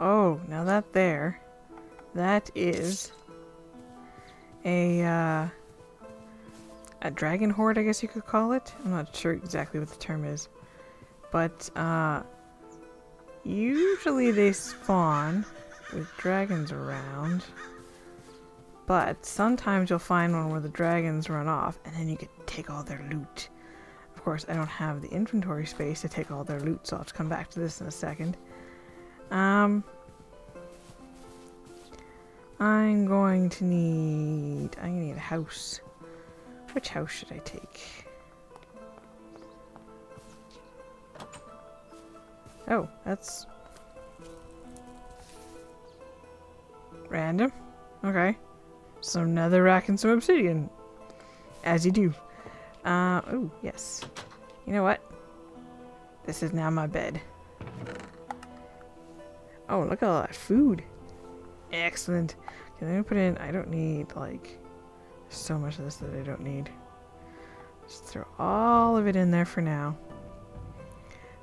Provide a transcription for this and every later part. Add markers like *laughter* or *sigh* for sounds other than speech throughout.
Oh, now that there, that is a uh, a dragon hoard, I guess you could call it. I'm not sure exactly what the term is, but uh, usually they spawn with dragons around. But sometimes you'll find one where the dragons run off, and then you can take all their loot. Of course, I don't have the inventory space to take all their loot, so I'll have to come back to this in a second. Um, I'm going to need. Gonna need a house. Which house should I take? Oh, that's random. Okay, some netherrack and some obsidian, as you do. Uh, oh yes. You know what? This is now my bed. Oh, look at all that food. Excellent. Can I put in? I don't need like so much of this that I don't need. Just throw all of it in there for now.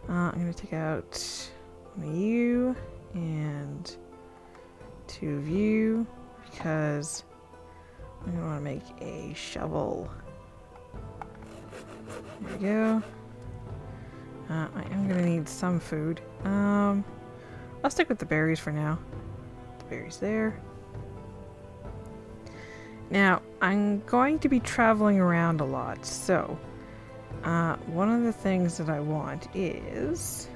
Uh, I'm gonna take out one of you and two of you because I'm gonna want to make a shovel. There we go. Uh, I am gonna need some food. Um, I'll stick with the berries for now. The berries there. Now, I'm going to be traveling around a lot, so uh, one of the things that I want is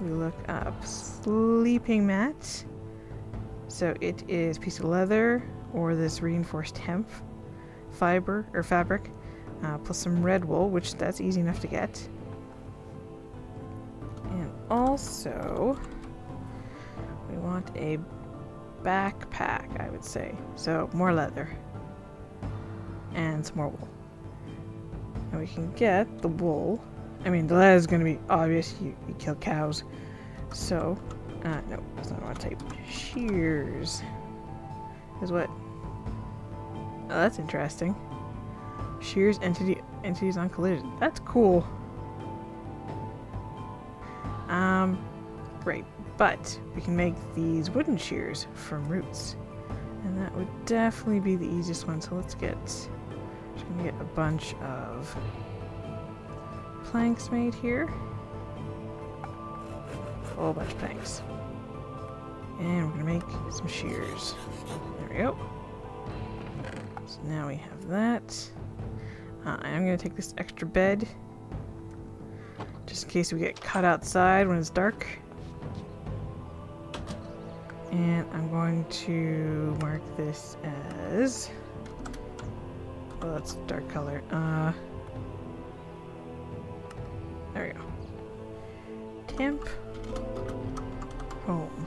we look up sleeping mat. So it is piece of leather or this reinforced hemp fiber or fabric, uh, plus some red wool, which that's easy enough to get. Also, we want a backpack, I would say. So more leather and some more wool. And we can get the wool. I mean, the leather is going to be obvious. You, you kill cows. So, uh, no, not what I type. Shears is what. Oh, that's interesting. Shears entity entities on collision. That's cool. Right. But we can make these wooden shears from roots. And that would definitely be the easiest one. So let's get, just gonna get a bunch of planks made here. A whole bunch of planks. And we're gonna make some shears. There we go. So now we have that. Uh, I am gonna take this extra bed. Just in case we get cut outside when it's dark. And I'm going to mark this as... Well, that's dark color. Uh, there we go. Temp. Home.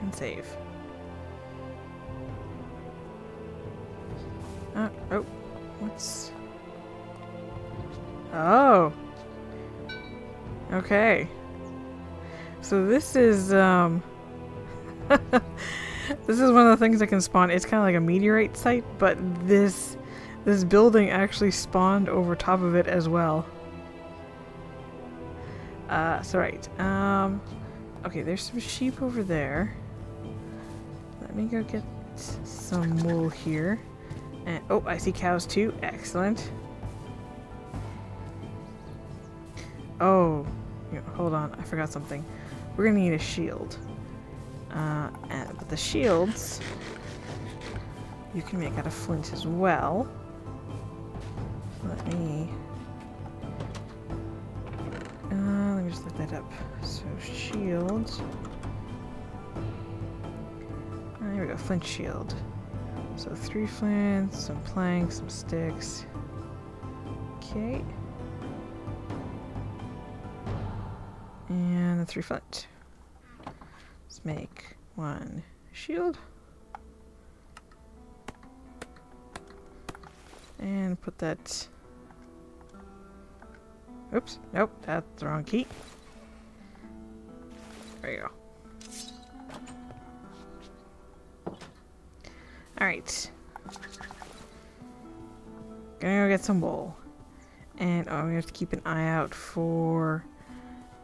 And save. Uh, oh, what's... Oh! Okay. So this is, um... *laughs* this is one of the things that can spawn. It's kind of like a meteorite site, but this this building actually spawned over top of it as well. Uh, so right. Um, okay, there's some sheep over there. Let me go get some wool here. And oh, I see cows too. Excellent. Oh, hold on. I forgot something. We're gonna need a shield. Uh, and, but the shields you can make out of flint as well. Let me. Uh, let me just look that up. So shields. Uh, here we go. Flint shield. So three flints, some planks, some sticks. Okay. Three flint. Let's make one shield. And put that... Oops, nope, that's the wrong key. There you go. Alright. Gonna go get some wool. And oh, we have to keep an eye out for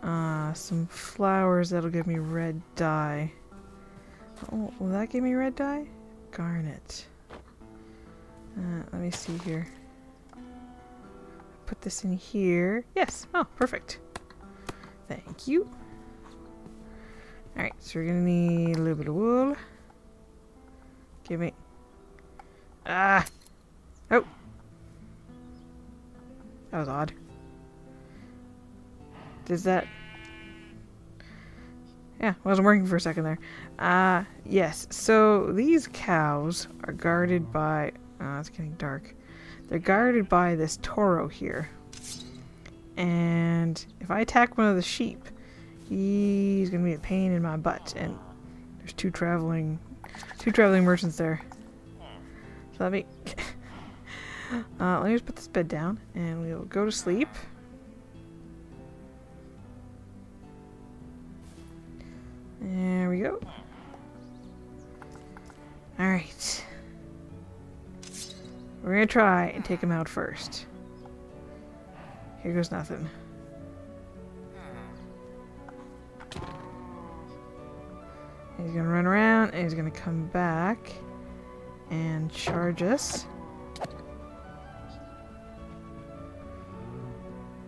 Uh, some flowers that'll give me red dye. Oh, will that give me red dye? Garnet. Uh, let me see here. Put this in here. Yes. Oh, perfect. Thank you. Alright, so we're gonna need a little bit of wool. Give me. Ah! Does that. Yeah, wasn't working for a second there. Uh, yes, so these cows are guarded by. Oh, it's getting dark. They're guarded by this toro here. And if I attack one of the sheep, he's gonna be a pain in my butt. And there's two traveling, two traveling merchants there. So let me, *laughs* uh, let me just put this bed down, and we'll go to sleep. We're gonna try and take him out first. Here goes nothing. He's gonna run around and he's gonna come back and charge us.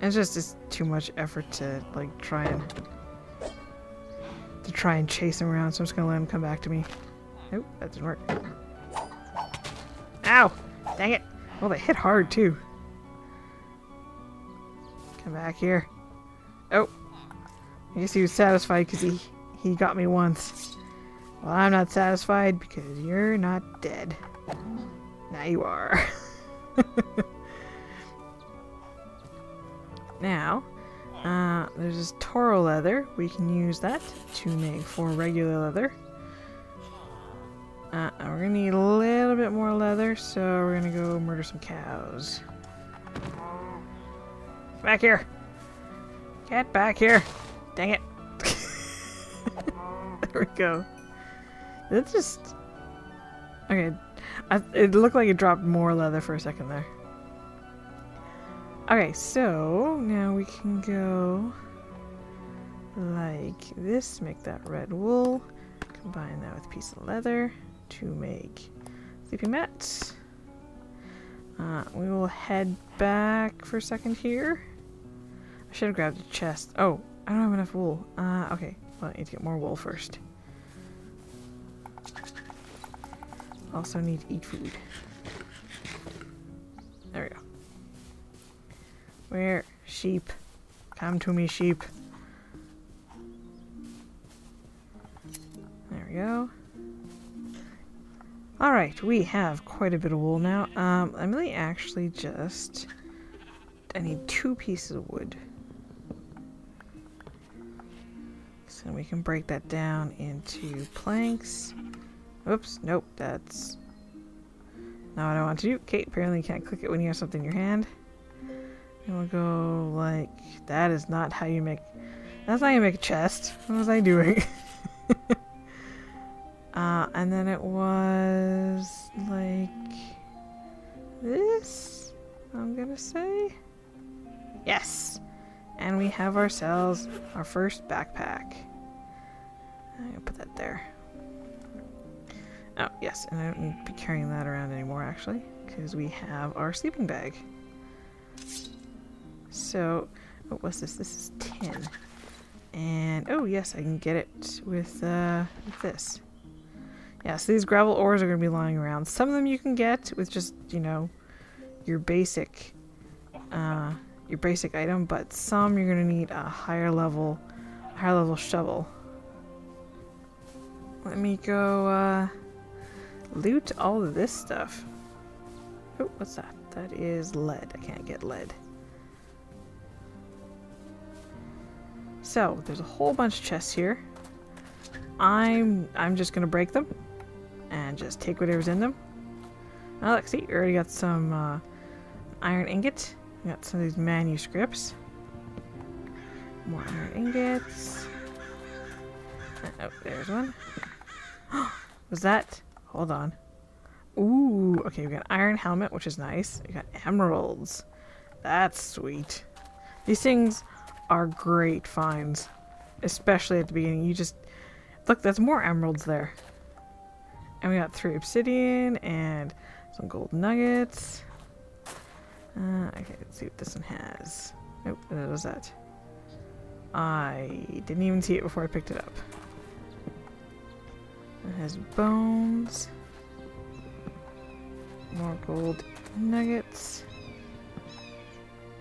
It's just it's too much effort to like try and to try and chase him around, so I'm just gonna let him come back to me. Nope, that didn't work. Dang it! Well, they hit hard too. Come back here. Oh! I guess he was satisfied because he, he got me once. Well, I'm not satisfied because you're not dead. Now you are. *laughs* now, uh, there's this Toro leather. We can use that to make for regular leather. Uh, we're gonna need a little bit more leather, so we're gonna go murder some cows. Back here! Get back here! Dang it! *laughs* there we go. It just... Okay. I, it looked like it dropped more leather for a second there. Okay, so now we can go like this, make that red wool, combine that with a piece of leather to make sleeping mats. Uh, we will head back for a second here. I should have grabbed a chest. Oh, I don't have enough wool. Uh, okay, well, I need to get more wool first. Also need to eat food. There we go. Where? Sheep. Come to me, sheep. There we go. Alright, we have quite a bit of wool now. Um, I'm really actually just... I need two pieces of wood. So we can break that down into planks. Oops, nope, that's not what I want to do. Okay, apparently you can't click it when you have something in your hand. And we'll go like, that is not how you make, that's not how you make a chest. What was I doing? *laughs* uh, and then it was like this, I'm gonna say. Yes! And we have ourselves our first backpack. I'm gonna put that there. Oh, yes, and I don't need to be carrying that around anymore, actually, because we have our sleeping bag. So, what was this? This is tin. And, oh yes, I can get it with, uh, with this. Yeah, so these gravel ores are going to be lying around. Some of them you can get with just, you know, your basic, uh, your basic item, but some you're going to need a higher level, higher level shovel. Let me go, uh, loot all of this stuff. Oh, what's that? That is lead. I can't get lead. So, there's a whole bunch of chests here. I'm I'm just gonna break them and just take whatever's in them. Oh, look, see, already got some uh, iron ingot. We got some of these manuscripts. More iron ingots. Oh, there's one. *gasps* Was that? Hold on. Ooh, okay, we got iron helmet, which is nice. We got emeralds. That's sweet. These things are great finds. Especially at the beginning. You just... Look, there's more emeralds there. And we got three obsidian and some gold nuggets. Uh, okay, let's see what this one has. Nope, what was that? I didn't even see it before I picked it up. It has bones. More gold nuggets.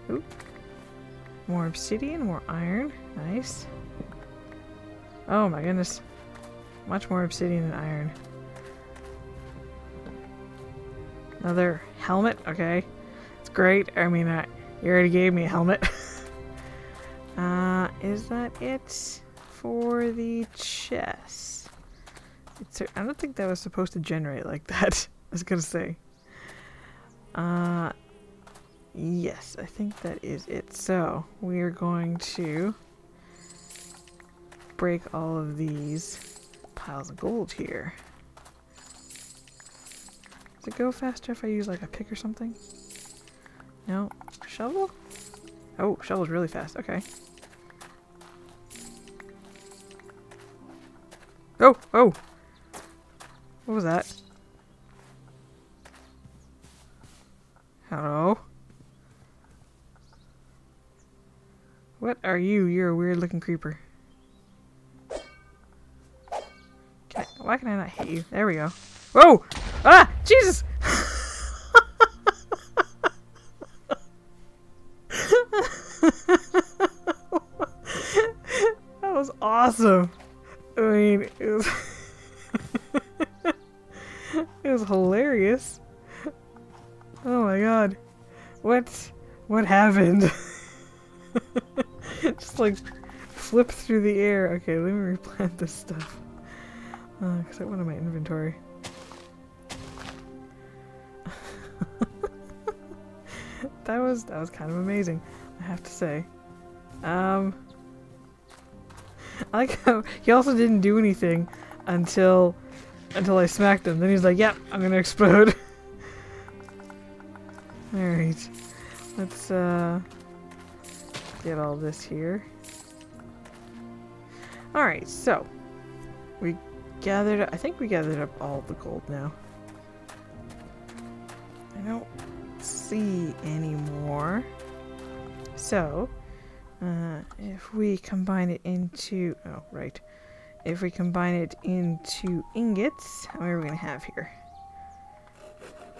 Oop. More obsidian, more iron. Nice. Oh my goodness. Much more obsidian and iron. Another helmet. Okay. It's great. I mean, you already gave me a helmet. *laughs* uh, is that it for the chest? It's, I don't think that was supposed to generate like that. *laughs* I was gonna say. Uh, yes, I think that is it. So, we are going to break all of these piles of gold here. It go faster if I use like a pick or something? No. Shovel? Oh, shovel's really fast. Okay. Oh, oh! What was that? Hello? What are you? You're a weird looking creeper. Can I, why can I not hit you? There we go. Whoa! Ah! Jesus! that was awesome. I mean, it was *laughs* it was hilarious. Oh my god. What what happened? *laughs* Just like flip through the air. Okay, let me replant this stuff. Uh, I went in my inventory. That was that was kind of amazing, I have to say. Um, *laughs* I like how he also didn't do anything until until I smacked him. Then he's like, "Yep, yeah, I'm gonna *laughs* explode." All right, let's uh get all this here. All right, so we gathered. I think we gathered up all the gold now. I don't see anymore. So, uh, if we combine it into, oh, right. If we combine it into ingots, how many are we going to have here?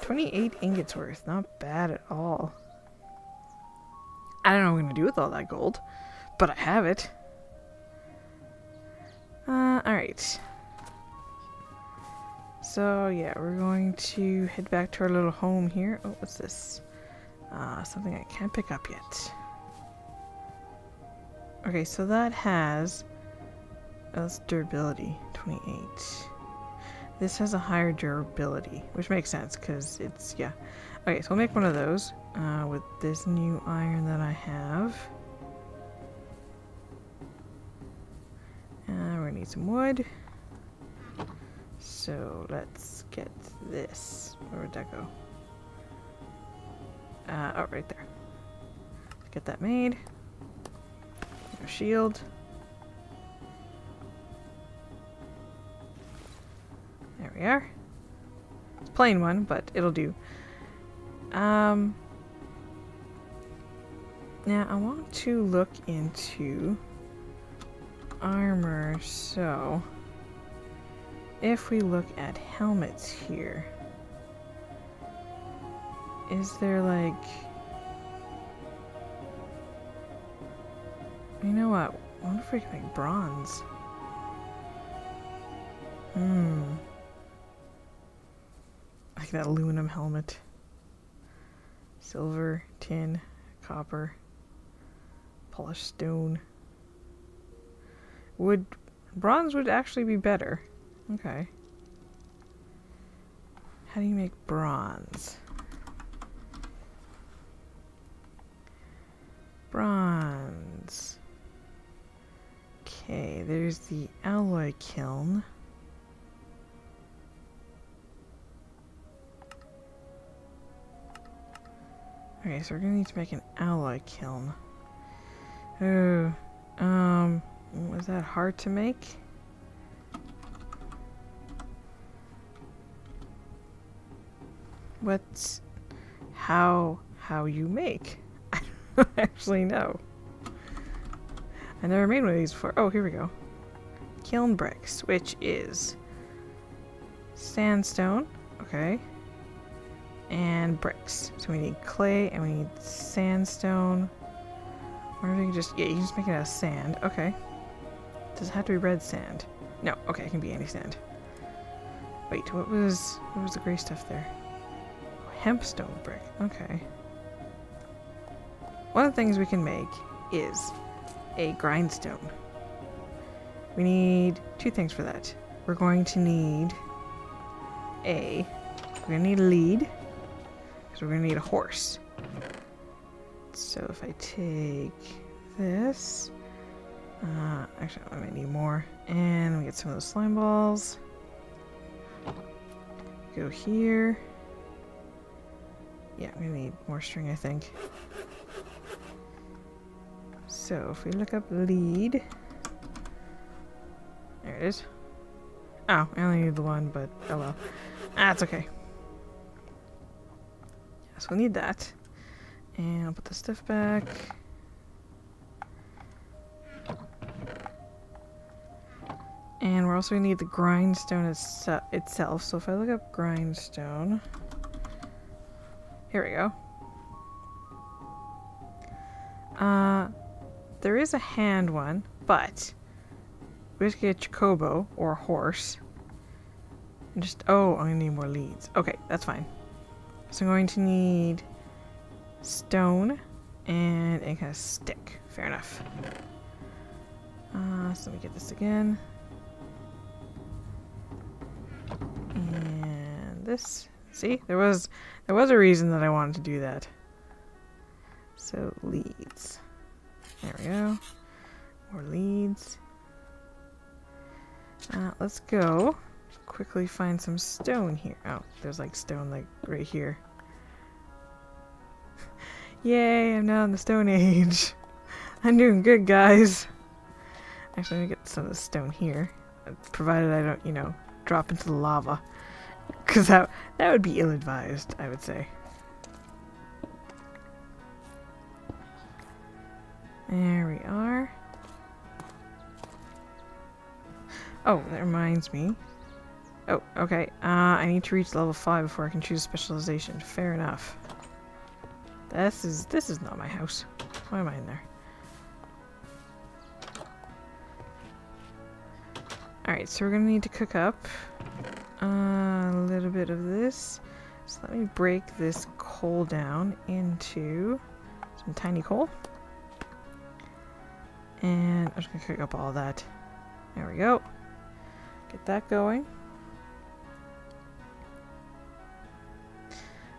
28 ingots worth, not bad at all. I don't know what I'm going to do with all that gold, but I have it. Uh, alright. So yeah, we're going to head back to our little home here. Oh, what's this? Uh, something I can't pick up yet. Okay, so that has... Oh, that's durability, 28. This has a higher durability, which makes sense, because it's, yeah. Okay, so we'll make one of those uh, with this new iron that I have. Uh, we're gonna need some wood. So let's get this. Where would that go? Uh, oh, right there. Get that made. A shield. There we are. It's plain one, but it'll do. Um, now I want to look into armor, so if we look at helmets here, is there like... You know what? I wonder if we can make bronze. Hmm. Like that aluminum helmet. Silver, tin, copper, polished stone. Would bronze would actually be better. Okay. How do you make bronze? Bronze. Okay, there's the alloy kiln. Okay, so we're gonna need to make an alloy kiln. Oh, um, was that hard to make? What's how how you make? *laughs* I don't actually know. I never made one of these before. Oh, here we go. Kiln bricks, which is sandstone, okay, and bricks. So we need clay and we need sandstone. Or you can just, yeah, you can just make it out of sand. Okay. Does it have to be red sand? No, okay, it can be any sand. Wait, what was, what was the gray stuff there? Hempstone brick, okay. One of the things we can make is a grindstone. We need two things for that. We're going to need a, we're going to need a lead, because we're going to need a horse. So if I take this, uh, actually I might need more, and we get some of those slime balls. Go here. Yeah, we need more string, I think. So if we look up lead, there it is. Oh, I only need the one, but oh well. That's okay. So we'll need that. And I'll put the stuff back. And we're also going to need the grindstone itself. So if I look up grindstone, here we go. Uh, there is a hand one, but we just get a chocobo or a horse. And just, oh, to need more leads. Okay, that's fine. So I'm going to need stone and a kind of stick. Fair enough. Uh, so let me get this again. And this. See, there was there was a reason that I wanted to do that. So leads. There we go. More leads. Uh, let's go quickly find some stone here. Oh, there's like stone like right here. *laughs* Yay, I'm now in the Stone Age. *laughs* I'm doing good, guys. Actually, let me get some of the stone here. Provided I don't, you know, drop into the lava. Because that, that would be ill-advised, I would say. There we are. Oh, that reminds me. Oh, okay. Uh, I need to reach level 5 before I can choose specialization. Fair enough. This is this is not my house. Why am I in there? Alright, so we're gonna need to cook up uh, little bit of this. So let me break this coal down into some tiny coal. And I'm just gonna cook up all that. There we go. Get that going.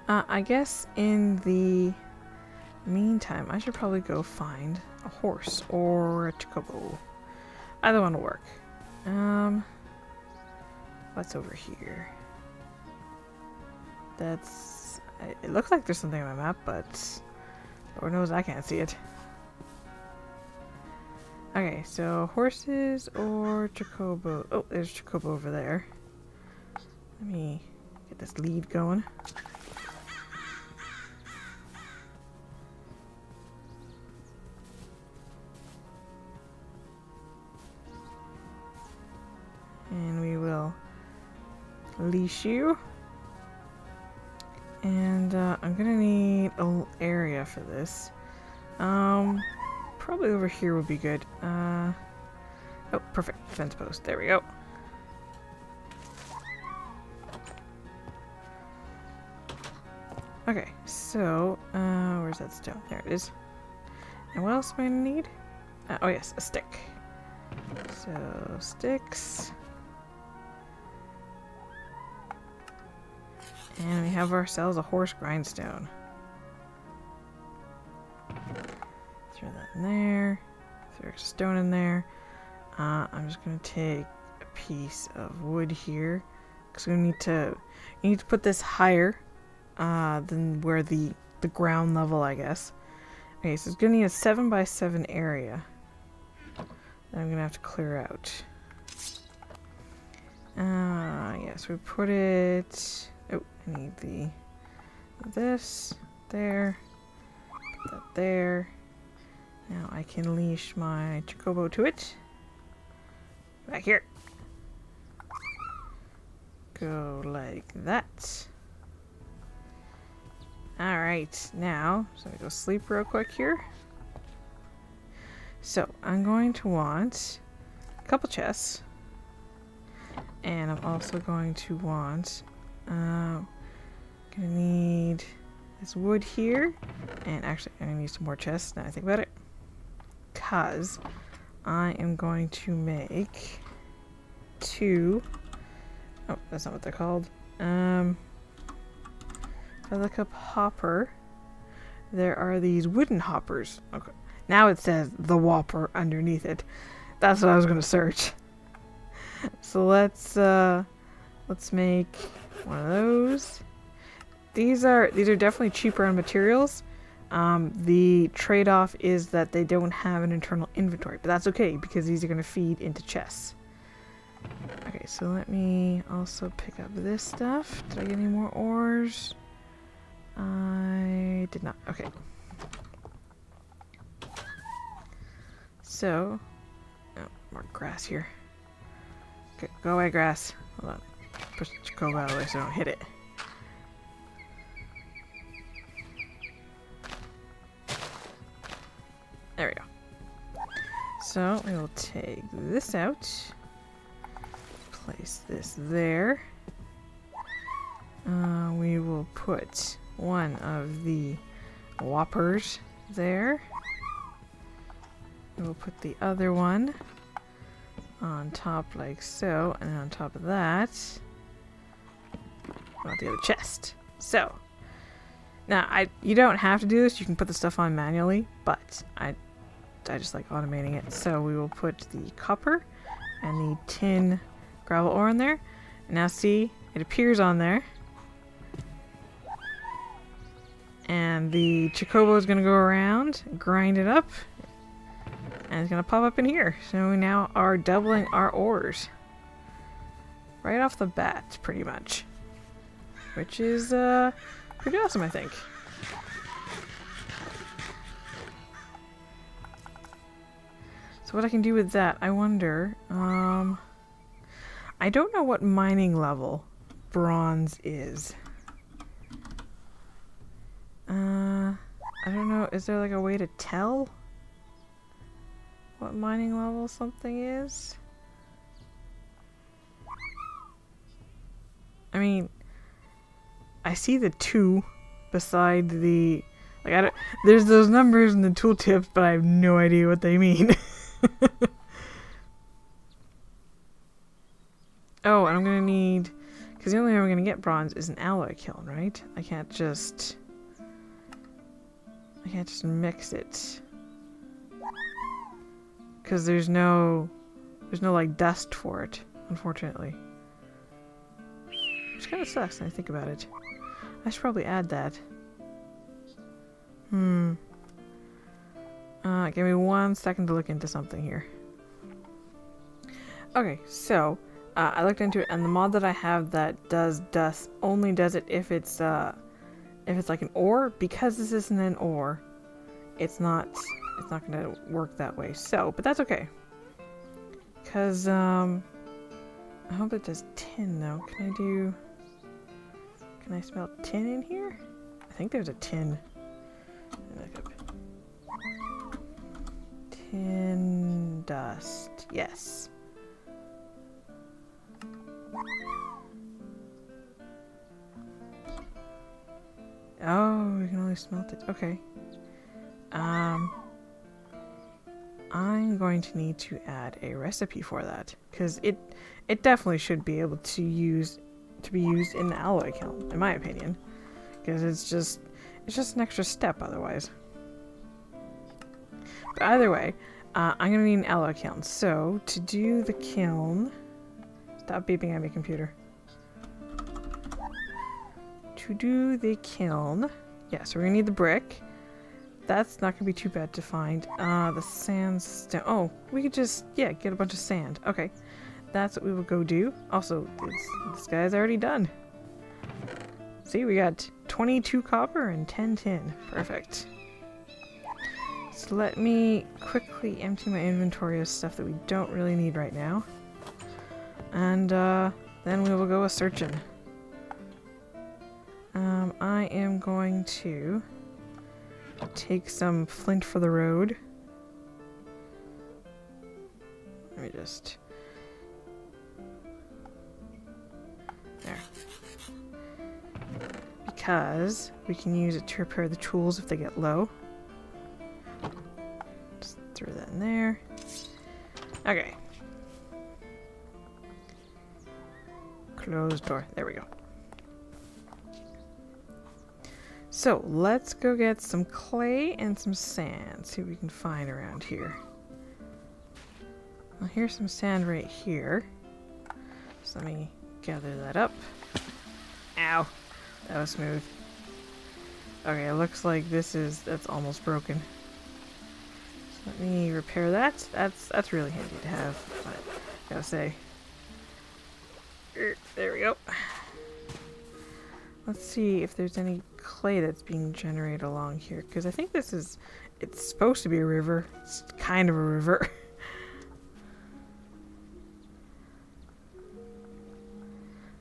Uh, I guess in the meantime, I should probably go find a horse or a chocobo. Either one will work. Um, what's over here? That's... It looks like there's something on my map, but Lord knows I can't see it. Okay, so horses or chocobo. Oh, there's chocobo over there. Let me get this lead going. And we will leash you. And uh, I'm gonna need a little area for this. Um, probably over here would be good. Uh, oh, perfect. Fence post. There we go. Okay, so, uh, where's that stone? There it is. And what else am I gonna need? Uh, oh yes, a stick. So, sticks. And we have ourselves a horse grindstone. Throw that in there. Throw a stone in there. Uh, I'm just going to take a piece of wood here. Because we need to you need to put this higher uh, than where the, the ground level, I guess. Okay, so it's gonna need a seven by seven area. That I'm gonna have to clear out. Uh, yes, we put it. Need the this there, put that there. Now I can leash my chocobo to it. Back here. Go like that. Alright, now, so I go sleep real quick here. So, I'm going to want a couple chests. And I'm also going to want, um, gonna need this wood here. And actually, I'm gonna need some more chests now I think about it. Cause I am going to make two, oh, that's not what they're called. Um, if I look up hopper, there are these wooden hoppers. Okay. Now it says the Whopper underneath it. That's what I was gonna search. *laughs* So let's uh let's make one of those. These are these are definitely cheaper on materials. Um, the trade-off is that they don't have an internal inventory, but that's okay because these are going to feed into chests. Okay, so let me also pick up this stuff. Did I get any more ores? I did not. Okay. So, oh, more grass here. Okay, go away, grass. Hold on. Push the Chocobo out of the way so I don't hit it. So, we will take this out. Place this there. Uh, we will put one of the whoppers there. We'll put the other one on top like so, and on top of that, well, the other chest. So, now I you don't have to do this. You can put the stuff on manually, but I I just like automating it. So we will put the copper and the tin gravel ore in there. And now see, it appears on there. And the chocobo is going to go around, grind it up, and it's going to pop up in here. So we now are doubling our ores. Right off the bat, pretty much. Which is uh, pretty awesome, I think. So what I can do with that, I wonder, um, I don't know what mining level bronze is. Uh, I don't know, is there like a way to tell what mining level something is? I mean, I see the two beside the, like I don't, there's those numbers in the tooltips, but I have no idea what they mean. *laughs* *laughs* oh, and I'm gonna need, because the only way I'm gonna get bronze is an alloy kiln, right? I can't just, I can't just mix it. Because there's no, there's no like dust for it, unfortunately. Which kind of sucks when I think about it. I should probably add that. Hmm. Uh, give me one second to look into something here. Okay, so uh, I looked into it, and the mod that I have that does dust only does it if it's uh, if it's like an ore. Because this isn't an ore, it's not it's not gonna work that way. So, but that's okay. Cause um, I hope it does tin though. Can I do? Can I smell tin in here? I think there's a tin. Tin dust. Yes. Oh, we can only smelt it. Okay. Um, I'm going to need to add a recipe for that because it it definitely should be able to use to be used in the alloy kiln, in my opinion, because it's just it's just an extra step otherwise. But either way, uh, I'm gonna need an alloy kiln. So to do the kiln, stop beeping at me, computer. To do the kiln, yeah, so we're gonna need the brick. that's not gonna be too bad to find. Uh, the sandstone. Oh, we could just, yeah, get a bunch of sand. Okay. That's what we will go do. Also, this, this guy's already done. See, we got 22 copper and 10 tin. Perfect. Let me quickly empty my inventory of stuff that we don't really need right now. And uh, then we will go a searching. Um, I am going to take some flint for the road. Let me just... There. Because we can use it to repair the tools if they get low. Throw that in there. Okay. Closed door. There we go. So let's go get some clay and some sand. See what we can find around here. Well, here's some sand right here. So let me gather that up. Ow! That was smooth. Okay, it looks like this is that's almost broken. Let me repair that. That's that's really handy to have. I gotta say. Er, there we go. Let's see if there's any clay that's being generated along here, because I think this is, it's supposed to be a river. It's kind of a river. *laughs*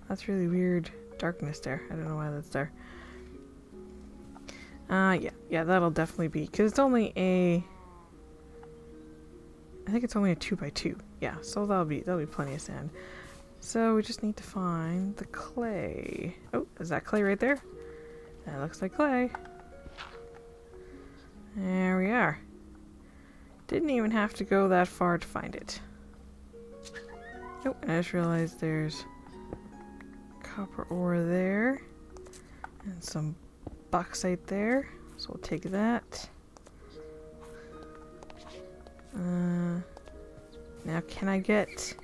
that's really weird darkness there. I don't know why that's there. Uh, yeah, yeah, that'll definitely be, because it's only a, I think it's only a 2 by 2 Yeah, so that'll be, that'll be plenty of sand. So we just need to find the clay. Oh, is that clay right there? That looks like clay. There we are. Didn't even have to go that far to find it. Oh, I just realized there's copper ore there. And some bauxite there. So we'll take that. Uh, now can I get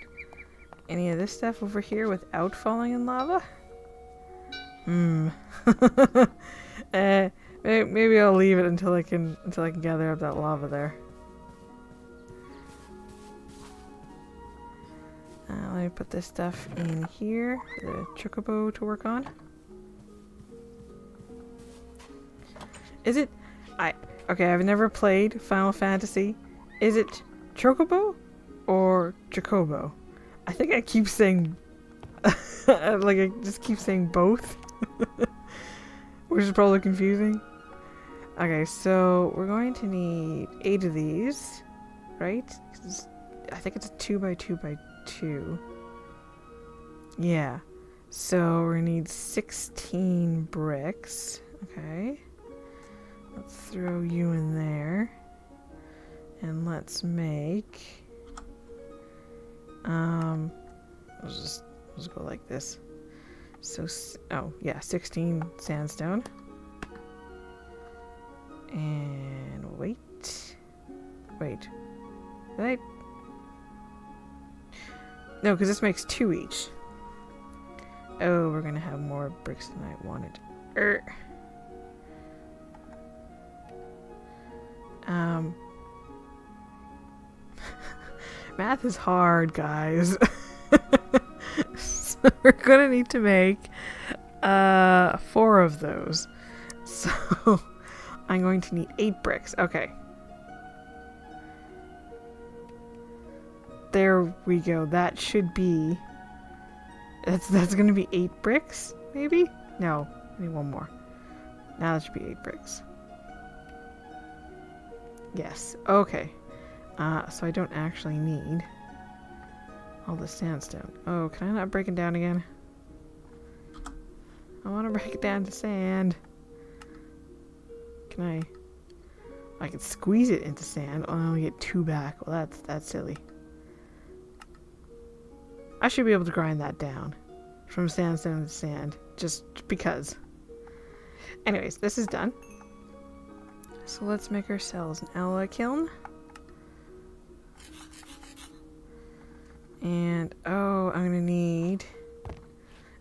any of this stuff over here without falling in lava? Hmm. *laughs* uh, maybe I'll leave it until I can until I can gather up that lava there. Uh, let me put this stuff in here for the chocobo to work on. Is it? I okay. I've never played Final Fantasy. Is it chocobo or Jacobo. I think I keep saying *laughs* like I just keep saying both. *laughs* Which is probably confusing. Okay, so we're going to need eight of these, right? I think it's a two by two by two. Yeah. So we need 16 bricks. Okay. Let's throw you in there. And let's make um, let's just let's go like this. So, oh yeah, 16 sandstone. And wait, wait, did I? No, because this makes two each. Oh, we're gonna have more bricks than I wanted. Er. Um, Math is hard, guys. *laughs* so we're gonna need to make uh, four of those. So *laughs* I'm going to need eight bricks. Okay. There we go. That should be. That's that's gonna be eight bricks, maybe? No, I need one more. Now that should be eight bricks. Yes. Okay. Uh, so I don't actually need all the sandstone. Oh, can I not break it down again? I want to break it down to sand. Can I? I can squeeze it into sand. Oh, I only get two back. Well, that's that's silly. I should be able to grind that down from sandstone to sand, just because. Anyways, this is done. So let's make ourselves an alloy kiln. And, oh, I'm gonna need...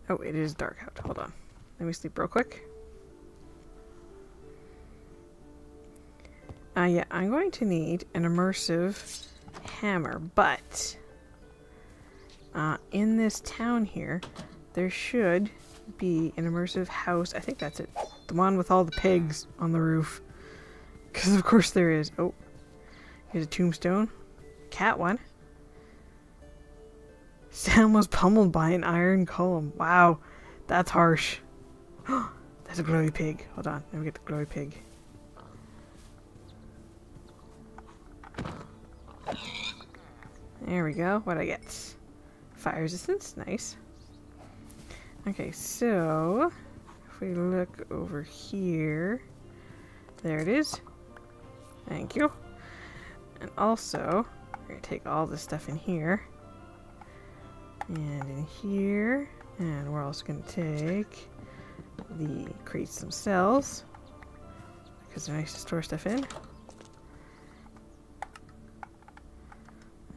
Oh, it is dark out. Hold on. Let me sleep real quick. Uh, yeah, I'm going to need an immersive hammer, but uh, in this town here, there should be an immersive house. I think that's it. The one with all the pigs on the roof. Because of course there is. Oh, here's a tombstone. Cat one. Sam was pummeled by an iron column. Wow, that's harsh. *gasps* There's a glowy pig. Hold on, let me get the glowy pig. There we go. What I get? Fire resistance. Nice. Okay, so if we look over here, there it is. Thank you. And also, we're to take all this stuff in here. And in here. And we're also going to take the crates themselves. Because they're nice to store stuff in.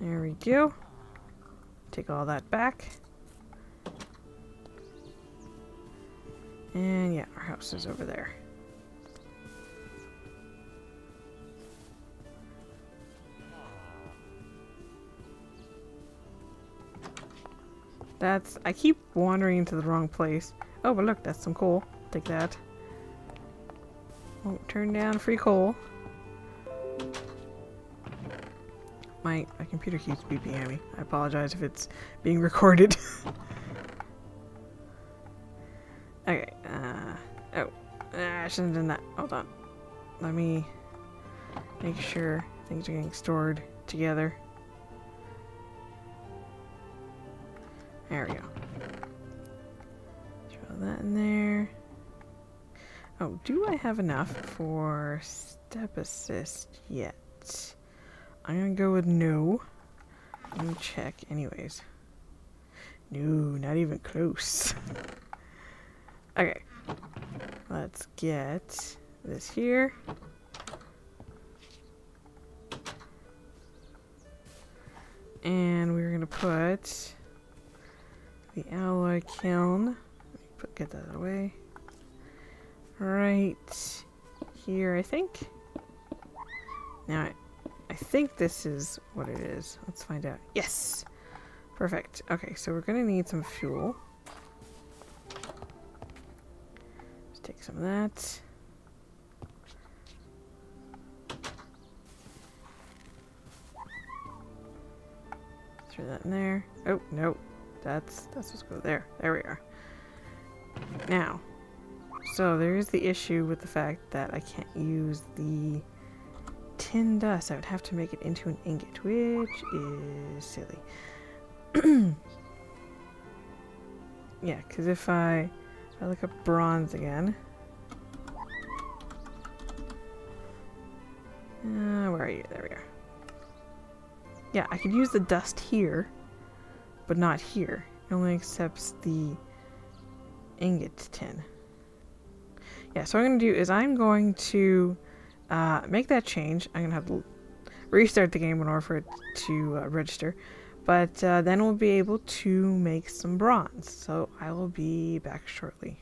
There we go. Take all that back. And yeah, our house is over there. That's... I keep wandering into the wrong place. Oh, but look, that's some coal. Take that. Oh, turn down free coal. My, my computer keeps beeping at me. I apologize if it's being recorded. *laughs* okay, uh... Oh. Ah, I shouldn't have done that. Hold on. Let me make sure things are getting stored together. There we go. Throw that in there. Oh, do I have enough for step assist yet? I'm gonna go with no. Let me check anyways. No, not even close. *laughs* okay. Let's get this here. And we're gonna put the alloy kiln. Put, get that away. Right here, I think. Now, I, I think this is what it is. Let's find out. Yes! Perfect. Okay, so we're gonna need some fuel. Let's take some of that. Throw that in there. Oh, no. That's, that's what's go there. There we are. Now, so there is the issue with the fact that I can't use the tin dust. I would have to make it into an ingot, which is silly. *clears throat* yeah, because if I, if I look up bronze again. Uh, where are you? There we are. Yeah, I could use the dust here, but not here. It only accepts the ingot tin. Yeah, so what I'm going to do is I'm going to uh, make that change. I'm going to have to restart the game in order for it to uh, register. But uh, then we'll be able to make some bronze. So I will be back shortly.